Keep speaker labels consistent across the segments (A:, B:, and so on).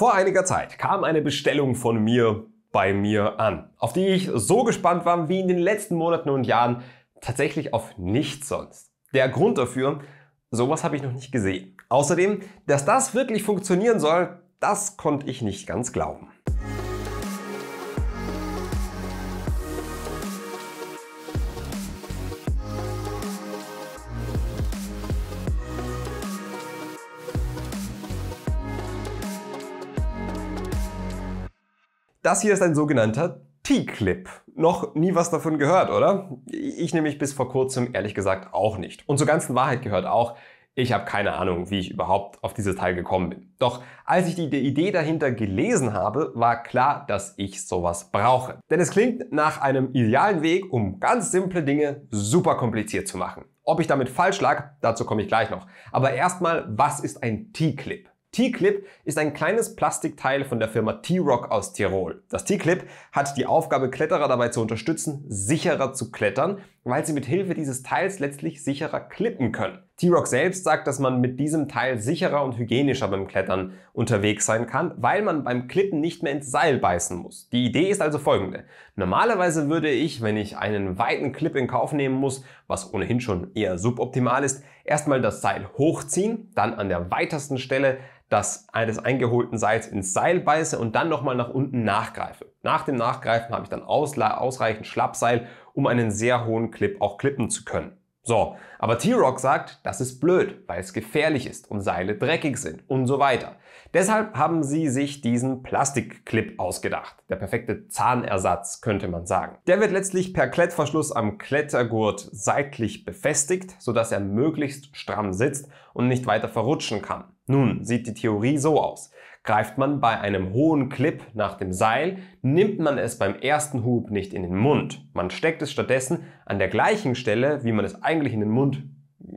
A: Vor einiger Zeit kam eine Bestellung von mir bei mir an, auf die ich so gespannt war wie in den letzten Monaten und Jahren tatsächlich auf nichts sonst. Der Grund dafür, sowas habe ich noch nicht gesehen. Außerdem, dass das wirklich funktionieren soll, das konnte ich nicht ganz glauben. Das hier ist ein sogenannter T-Clip. Noch nie was davon gehört, oder? Ich nämlich bis vor kurzem ehrlich gesagt auch nicht. Und zur ganzen Wahrheit gehört auch, ich habe keine Ahnung, wie ich überhaupt auf dieses Teil gekommen bin. Doch als ich die Idee dahinter gelesen habe, war klar, dass ich sowas brauche. Denn es klingt nach einem idealen Weg, um ganz simple Dinge super kompliziert zu machen. Ob ich damit falsch lag, dazu komme ich gleich noch. Aber erstmal, was ist ein T-Clip? T-Clip ist ein kleines Plastikteil von der Firma T-Rock aus Tirol. Das T-Clip hat die Aufgabe, Kletterer dabei zu unterstützen, sicherer zu klettern, weil sie mit Hilfe dieses Teils letztlich sicherer klippen können. T-Rock selbst sagt, dass man mit diesem Teil sicherer und hygienischer beim Klettern unterwegs sein kann, weil man beim Klippen nicht mehr ins Seil beißen muss. Die Idee ist also folgende. Normalerweise würde ich, wenn ich einen weiten Clip in Kauf nehmen muss, was ohnehin schon eher suboptimal ist, erstmal das Seil hochziehen, dann an der weitesten Stelle das eines eingeholten Seils ins Seil beiße und dann nochmal nach unten nachgreife. Nach dem Nachgreifen habe ich dann ausreichend Schlappseil, um einen sehr hohen Clip auch klippen zu können. So, aber T-Rock sagt, das ist blöd, weil es gefährlich ist und Seile dreckig sind und so weiter. Deshalb haben sie sich diesen Plastikclip ausgedacht. Der perfekte Zahnersatz, könnte man sagen. Der wird letztlich per Klettverschluss am Klettergurt seitlich befestigt, sodass er möglichst stramm sitzt und nicht weiter verrutschen kann. Nun sieht die Theorie so aus. Greift man bei einem hohen Clip nach dem Seil, nimmt man es beim ersten Hub nicht in den Mund. Man steckt es stattdessen an der gleichen Stelle, wie man es eigentlich in den Mund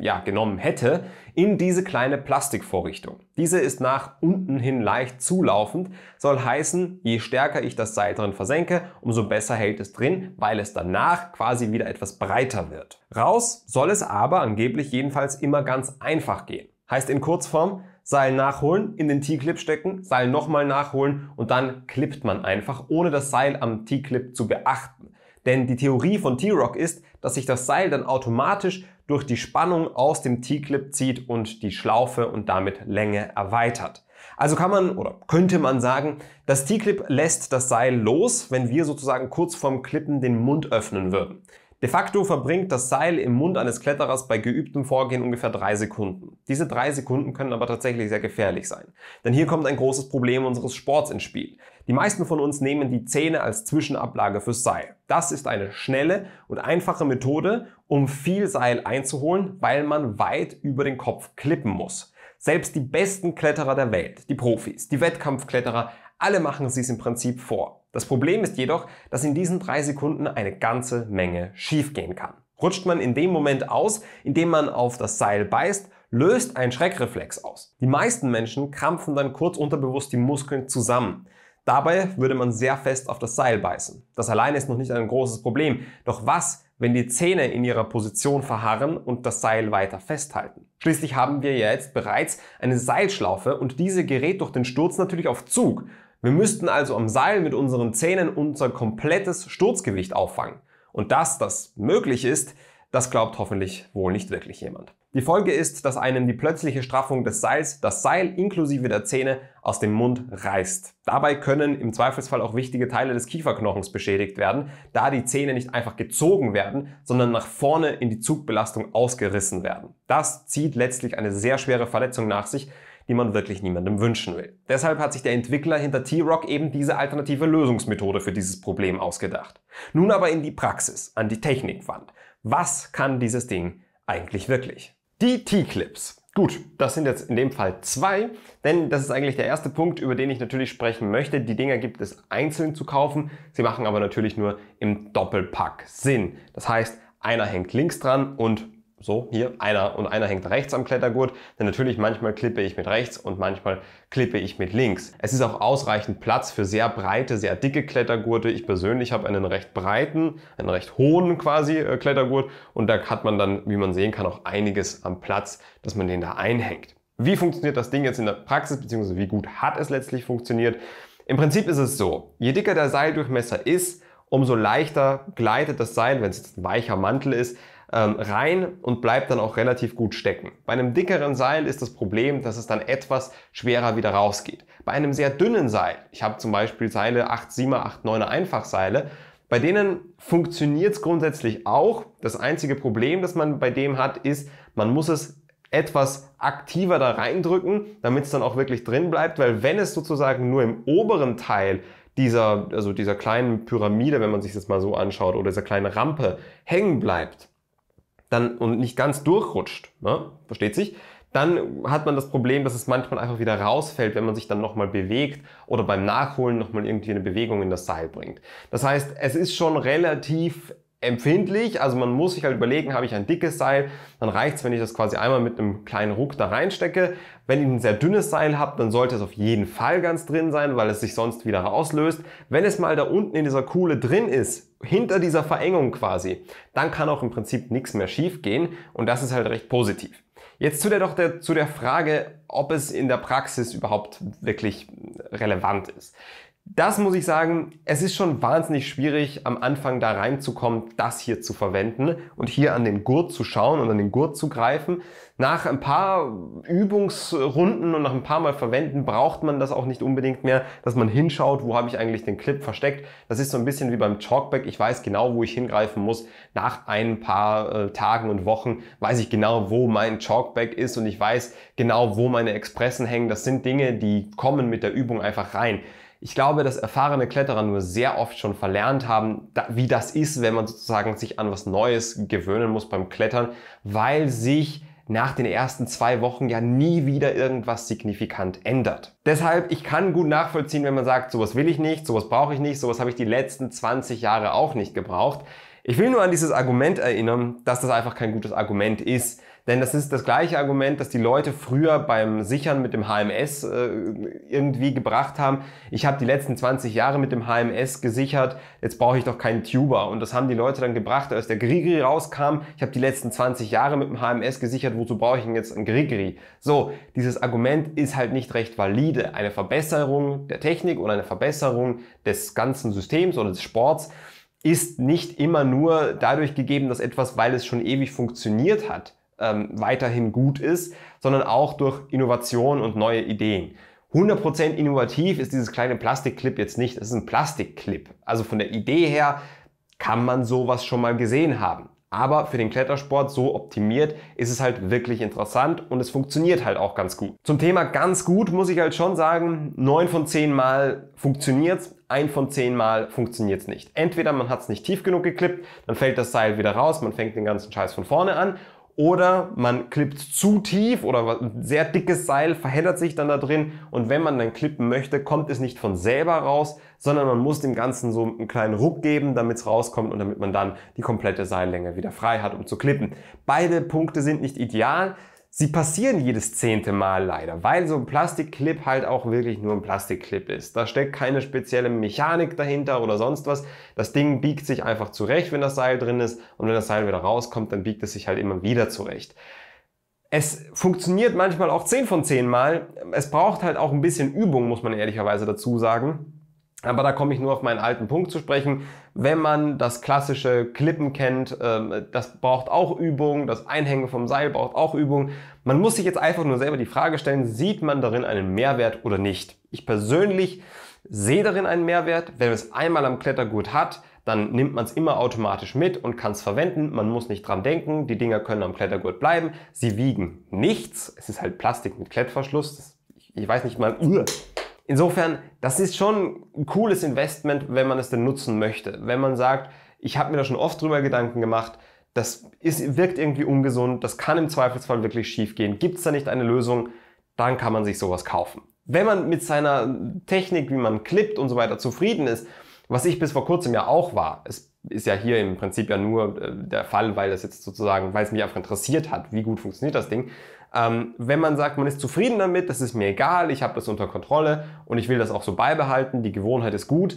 A: ja, genommen hätte, in diese kleine Plastikvorrichtung. Diese ist nach unten hin leicht zulaufend, soll heißen, je stärker ich das Seil drin versenke, umso besser hält es drin, weil es danach quasi wieder etwas breiter wird. Raus soll es aber angeblich jedenfalls immer ganz einfach gehen. Heißt in Kurzform, Seil nachholen, in den T-Clip stecken, Seil nochmal nachholen und dann klippt man einfach, ohne das Seil am T-Clip zu beachten. Denn die Theorie von T-Rock ist, dass sich das Seil dann automatisch durch die Spannung aus dem T-Clip zieht und die Schlaufe und damit Länge erweitert. Also kann man oder könnte man sagen, das T-Clip lässt das Seil los, wenn wir sozusagen kurz vorm Klippen den Mund öffnen würden. De facto verbringt das Seil im Mund eines Kletterers bei geübtem Vorgehen ungefähr drei Sekunden. Diese drei Sekunden können aber tatsächlich sehr gefährlich sein. Denn hier kommt ein großes Problem unseres Sports ins Spiel. Die meisten von uns nehmen die Zähne als Zwischenablage fürs Seil. Das ist eine schnelle und einfache Methode, um viel Seil einzuholen, weil man weit über den Kopf klippen muss. Selbst die besten Kletterer der Welt, die Profis, die Wettkampfkletterer, alle machen sie es im Prinzip vor. Das Problem ist jedoch, dass in diesen drei Sekunden eine ganze Menge schiefgehen kann. Rutscht man in dem Moment aus, in dem man auf das Seil beißt, löst ein Schreckreflex aus. Die meisten Menschen krampfen dann kurz unterbewusst die Muskeln zusammen. Dabei würde man sehr fest auf das Seil beißen. Das alleine ist noch nicht ein großes Problem. Doch was, wenn die Zähne in ihrer Position verharren und das Seil weiter festhalten? Schließlich haben wir jetzt bereits eine Seilschlaufe und diese gerät durch den Sturz natürlich auf Zug. Wir müssten also am Seil mit unseren Zähnen unser komplettes Sturzgewicht auffangen. Und dass das möglich ist, das glaubt hoffentlich wohl nicht wirklich jemand. Die Folge ist, dass einem die plötzliche Straffung des Seils das Seil inklusive der Zähne aus dem Mund reißt. Dabei können im Zweifelsfall auch wichtige Teile des Kieferknochens beschädigt werden, da die Zähne nicht einfach gezogen werden, sondern nach vorne in die Zugbelastung ausgerissen werden. Das zieht letztlich eine sehr schwere Verletzung nach sich, die man wirklich niemandem wünschen will. Deshalb hat sich der Entwickler hinter T-Rock eben diese alternative Lösungsmethode für dieses Problem ausgedacht. Nun aber in die Praxis, an die Technikwand. Was kann dieses Ding eigentlich wirklich? Die T-Clips. Gut, das sind jetzt in dem Fall zwei, denn das ist eigentlich der erste Punkt, über den ich natürlich sprechen möchte. Die Dinger gibt es einzeln zu kaufen, sie machen aber natürlich nur im Doppelpack Sinn. Das heißt, einer hängt links dran und so, hier, einer und einer hängt rechts am Klettergurt, denn natürlich manchmal klippe ich mit rechts und manchmal klippe ich mit links. Es ist auch ausreichend Platz für sehr breite, sehr dicke Klettergurte. Ich persönlich habe einen recht breiten, einen recht hohen quasi äh, Klettergurt und da hat man dann, wie man sehen kann, auch einiges am Platz, dass man den da einhängt. Wie funktioniert das Ding jetzt in der Praxis, beziehungsweise wie gut hat es letztlich funktioniert? Im Prinzip ist es so, je dicker der Seildurchmesser ist, umso leichter gleitet das Seil, wenn es jetzt ein weicher Mantel ist, ähm, rein und bleibt dann auch relativ gut stecken. Bei einem dickeren Seil ist das Problem, dass es dann etwas schwerer wieder rausgeht. Bei einem sehr dünnen Seil, ich habe zum Beispiel Seile 8 7 8 9 Einfachseile, bei denen funktioniert es grundsätzlich auch. Das einzige Problem, das man bei dem hat, ist, man muss es etwas aktiver da reindrücken, damit es dann auch wirklich drin bleibt, weil wenn es sozusagen nur im oberen Teil dieser, also dieser kleinen Pyramide, wenn man sich das mal so anschaut, oder dieser kleinen Rampe hängen bleibt, dann und nicht ganz durchrutscht, ne? versteht sich, dann hat man das Problem, dass es manchmal einfach wieder rausfällt, wenn man sich dann nochmal bewegt oder beim Nachholen nochmal irgendwie eine Bewegung in das Seil bringt. Das heißt, es ist schon relativ empfindlich. Also man muss sich halt überlegen, habe ich ein dickes Seil, dann reicht es, wenn ich das quasi einmal mit einem kleinen Ruck da reinstecke. Wenn ich ein sehr dünnes Seil habt, dann sollte es auf jeden Fall ganz drin sein, weil es sich sonst wieder rauslöst. Wenn es mal da unten in dieser Kuhle drin ist, hinter dieser Verengung quasi, dann kann auch im Prinzip nichts mehr schief gehen und das ist halt recht positiv. Jetzt zu der, doch der, zu der Frage, ob es in der Praxis überhaupt wirklich relevant ist. Das muss ich sagen, es ist schon wahnsinnig schwierig, am Anfang da reinzukommen, das hier zu verwenden und hier an den Gurt zu schauen und an den Gurt zu greifen. Nach ein paar Übungsrunden und nach ein paar Mal verwenden braucht man das auch nicht unbedingt mehr, dass man hinschaut, wo habe ich eigentlich den Clip versteckt. Das ist so ein bisschen wie beim Chalkback. Ich weiß genau, wo ich hingreifen muss. Nach ein paar äh, Tagen und Wochen weiß ich genau, wo mein Chalkback ist und ich weiß genau, wo meine Expressen hängen. Das sind Dinge, die kommen mit der Übung einfach rein. Ich glaube, dass erfahrene Kletterer nur sehr oft schon verlernt haben, wie das ist, wenn man sozusagen sich an was Neues gewöhnen muss beim Klettern, weil sich nach den ersten zwei Wochen ja nie wieder irgendwas signifikant ändert. Deshalb, ich kann gut nachvollziehen, wenn man sagt, sowas will ich nicht, sowas brauche ich nicht, sowas habe ich die letzten 20 Jahre auch nicht gebraucht. Ich will nur an dieses Argument erinnern, dass das einfach kein gutes Argument ist. Denn das ist das gleiche Argument, das die Leute früher beim Sichern mit dem HMS äh, irgendwie gebracht haben. Ich habe die letzten 20 Jahre mit dem HMS gesichert, jetzt brauche ich doch keinen Tuber. Und das haben die Leute dann gebracht, als der Grigri rauskam. Ich habe die letzten 20 Jahre mit dem HMS gesichert, wozu brauche ich denn jetzt einen Grigri? So, dieses Argument ist halt nicht recht valide. Eine Verbesserung der Technik oder eine Verbesserung des ganzen Systems oder des Sports ist nicht immer nur dadurch gegeben, dass etwas, weil es schon ewig funktioniert hat, ähm, weiterhin gut ist, sondern auch durch Innovation und neue Ideen. 100% innovativ ist dieses kleine Plastikclip jetzt nicht. Es ist ein Plastikclip. Also von der Idee her kann man sowas schon mal gesehen haben. Aber für den Klettersport so optimiert ist es halt wirklich interessant und es funktioniert halt auch ganz gut. Zum Thema ganz gut muss ich halt schon sagen, 9 von 10 Mal funktioniert's, 1 von 10 Mal funktioniert's nicht. Entweder man hat es nicht tief genug geklippt, dann fällt das Seil wieder raus, man fängt den ganzen Scheiß von vorne an oder man klippt zu tief oder ein sehr dickes Seil verheddert sich dann da drin und wenn man dann klippen möchte, kommt es nicht von selber raus, sondern man muss dem Ganzen so einen kleinen Ruck geben, damit es rauskommt und damit man dann die komplette Seillänge wieder frei hat, um zu klippen. Beide Punkte sind nicht ideal. Sie passieren jedes zehnte Mal leider, weil so ein Plastikclip halt auch wirklich nur ein Plastikclip ist. Da steckt keine spezielle Mechanik dahinter oder sonst was. Das Ding biegt sich einfach zurecht, wenn das Seil drin ist und wenn das Seil wieder rauskommt, dann biegt es sich halt immer wieder zurecht. Es funktioniert manchmal auch 10 von 10 Mal. Es braucht halt auch ein bisschen Übung, muss man ehrlicherweise dazu sagen. Aber da komme ich nur auf meinen alten Punkt zu sprechen. Wenn man das klassische Klippen kennt, ähm, das braucht auch Übung, das Einhängen vom Seil braucht auch Übung. Man muss sich jetzt einfach nur selber die Frage stellen, sieht man darin einen Mehrwert oder nicht? Ich persönlich sehe darin einen Mehrwert. Wenn man es einmal am Klettergurt hat, dann nimmt man es immer automatisch mit und kann es verwenden. Man muss nicht dran denken. Die Dinger können am Klettergurt bleiben. Sie wiegen nichts. Es ist halt Plastik mit Klettverschluss. ich weiß nicht mal, uh, Insofern, das ist schon ein cooles Investment, wenn man es denn nutzen möchte. Wenn man sagt, ich habe mir da schon oft drüber Gedanken gemacht, das ist, wirkt irgendwie ungesund, das kann im Zweifelsfall wirklich schief gehen. Gibt es da nicht eine Lösung, dann kann man sich sowas kaufen. Wenn man mit seiner Technik, wie man klippt und so weiter zufrieden ist, was ich bis vor kurzem ja auch war, es ist ja hier im Prinzip ja nur äh, der Fall, weil es jetzt sozusagen, weil es mich einfach interessiert hat, wie gut funktioniert das Ding, ähm, wenn man sagt, man ist zufrieden damit, das ist mir egal, ich habe das unter Kontrolle und ich will das auch so beibehalten, die Gewohnheit ist gut,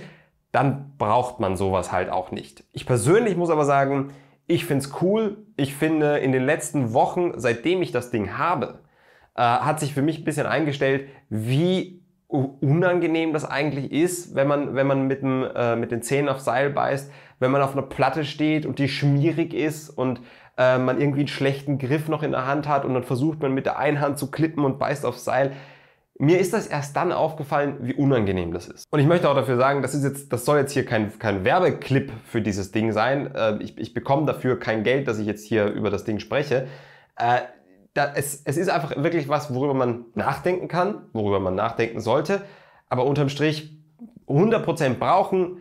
A: dann braucht man sowas halt auch nicht. Ich persönlich muss aber sagen, ich finde es cool. Ich finde in den letzten Wochen, seitdem ich das Ding habe, äh, hat sich für mich ein bisschen eingestellt, wie unangenehm das eigentlich ist, wenn man, wenn man mit, dem, äh, mit den Zähnen auf Seil beißt, wenn man auf einer Platte steht und die schmierig ist und äh, man irgendwie einen schlechten Griff noch in der Hand hat und dann versucht man mit der einen Hand zu klippen und beißt aufs Seil. Mir ist das erst dann aufgefallen, wie unangenehm das ist. Und ich möchte auch dafür sagen, das, ist jetzt, das soll jetzt hier kein, kein Werbeclip für dieses Ding sein. Äh, ich, ich bekomme dafür kein Geld, dass ich jetzt hier über das Ding spreche. Äh, da, es, es ist einfach wirklich was, worüber man nachdenken kann, worüber man nachdenken sollte. Aber unterm Strich 100% brauchen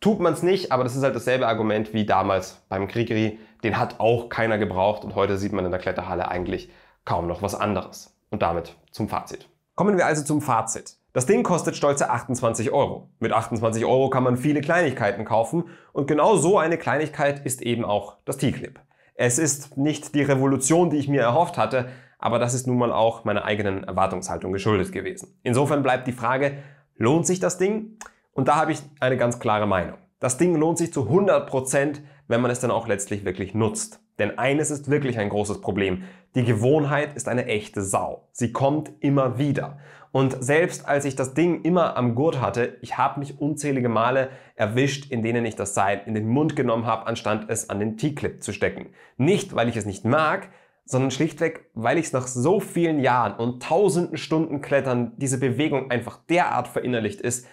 A: tut man es nicht, aber das ist halt dasselbe Argument wie damals beim Kriegerie. Den hat auch keiner gebraucht und heute sieht man in der Kletterhalle eigentlich kaum noch was anderes. Und damit zum Fazit. Kommen wir also zum Fazit. Das Ding kostet stolze 28 Euro. Mit 28 Euro kann man viele Kleinigkeiten kaufen und genau so eine Kleinigkeit ist eben auch das T-Clip. Es ist nicht die Revolution, die ich mir erhofft hatte, aber das ist nun mal auch meiner eigenen Erwartungshaltung geschuldet gewesen. Insofern bleibt die Frage, lohnt sich das Ding? Und da habe ich eine ganz klare Meinung. Das Ding lohnt sich zu 100%, Prozent, wenn man es dann auch letztlich wirklich nutzt. Denn eines ist wirklich ein großes Problem. Die Gewohnheit ist eine echte Sau. Sie kommt immer wieder. Und selbst als ich das Ding immer am Gurt hatte, ich habe mich unzählige Male erwischt, in denen ich das Seil in den Mund genommen habe, anstatt es an den T-Clip zu stecken. Nicht, weil ich es nicht mag, sondern schlichtweg, weil ich es nach so vielen Jahren und tausenden Stunden Klettern diese Bewegung einfach derart verinnerlicht ist,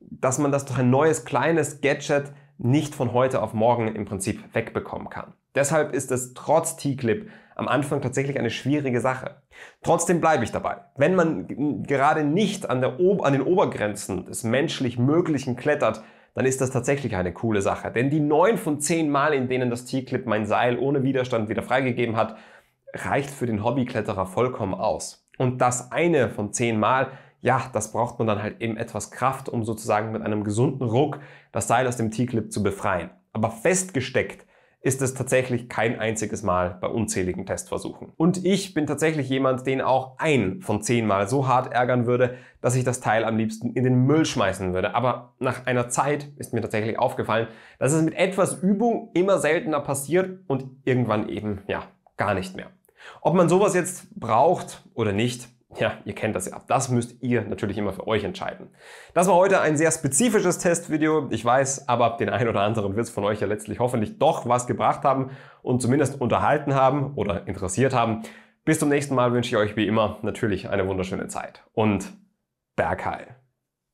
A: dass man das durch ein neues kleines Gadget nicht von heute auf morgen im Prinzip wegbekommen kann. Deshalb ist es trotz T-Clip am Anfang tatsächlich eine schwierige Sache. Trotzdem bleibe ich dabei. Wenn man gerade nicht an, an den Obergrenzen des menschlich Möglichen klettert, dann ist das tatsächlich eine coole Sache. Denn die neun von zehn Mal, in denen das T-Clip mein Seil ohne Widerstand wieder freigegeben hat, reicht für den Hobbykletterer vollkommen aus. Und das eine von zehn Mal, ja, das braucht man dann halt eben etwas Kraft, um sozusagen mit einem gesunden Ruck das Seil aus dem T-Clip zu befreien. Aber festgesteckt ist es tatsächlich kein einziges Mal bei unzähligen Testversuchen. Und ich bin tatsächlich jemand, den auch ein von zehn Mal so hart ärgern würde, dass ich das Teil am liebsten in den Müll schmeißen würde. Aber nach einer Zeit ist mir tatsächlich aufgefallen, dass es mit etwas Übung immer seltener passiert und irgendwann eben, ja, gar nicht mehr. Ob man sowas jetzt braucht oder nicht, ja, ihr kennt das ja. Das müsst ihr natürlich immer für euch entscheiden. Das war heute ein sehr spezifisches Testvideo. Ich weiß, aber den einen oder anderen wird es von euch ja letztlich hoffentlich doch was gebracht haben und zumindest unterhalten haben oder interessiert haben. Bis zum nächsten Mal wünsche ich euch wie immer natürlich eine wunderschöne Zeit und Bergheil.